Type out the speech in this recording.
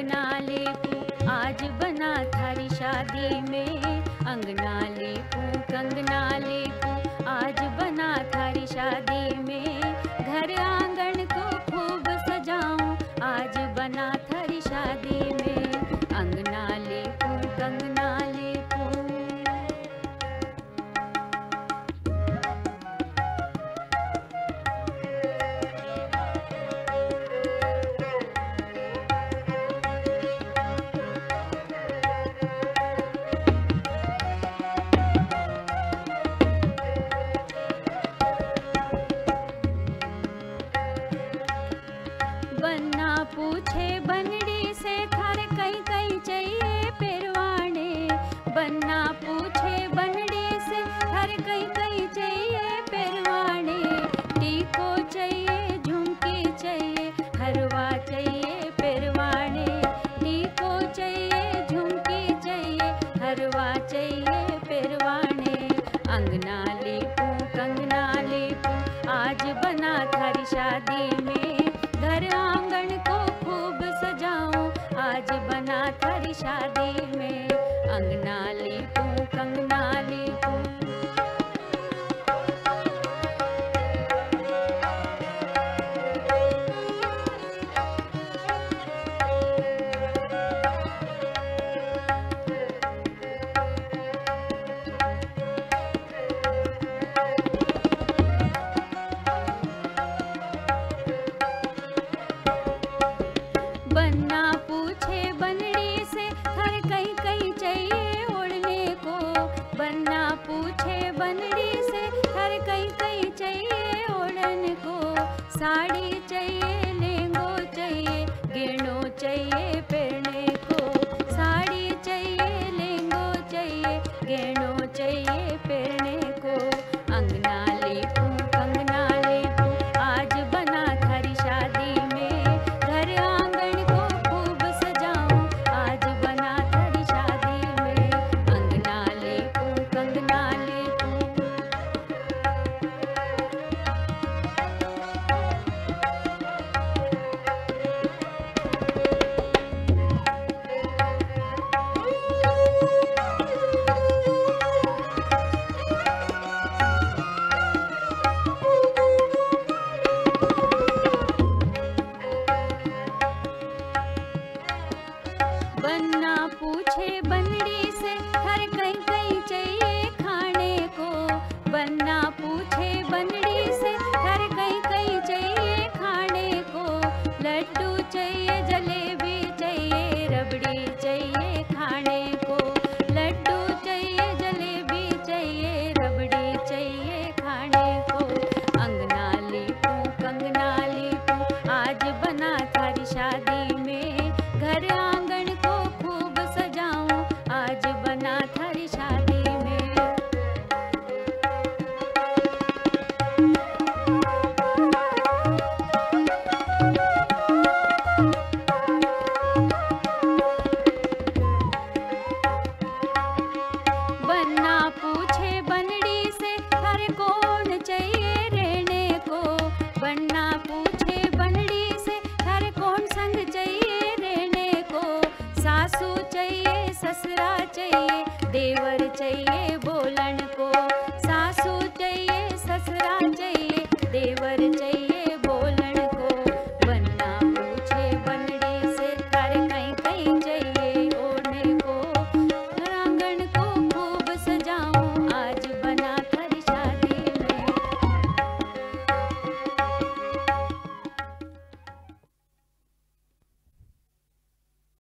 अंगना लेकू आज बना थारी शादी में अंगना बन्ना पूछे बनड़ी से थर कई कई चाहिए पेरवाने। बन्ना पूछे बनड़ी से थर कई कई चाहिए पेरवाने। टीको चाहिए झुमकी चाहिए हरवा चाहिए पेरवाने। टीको चाहिए झुमकी चाहिए हरवा चाहिए पेरवाने। अंगना शादी में अंगनाली तू कंगनाली तू। साड़ी चाहिए लेंगो चाहिए गणो चाहिए अन्ना पूछे बंदी से हर कहीं कहीं चाहिए खाने को। बन्ना पूछे बंदी से देवर चाहिए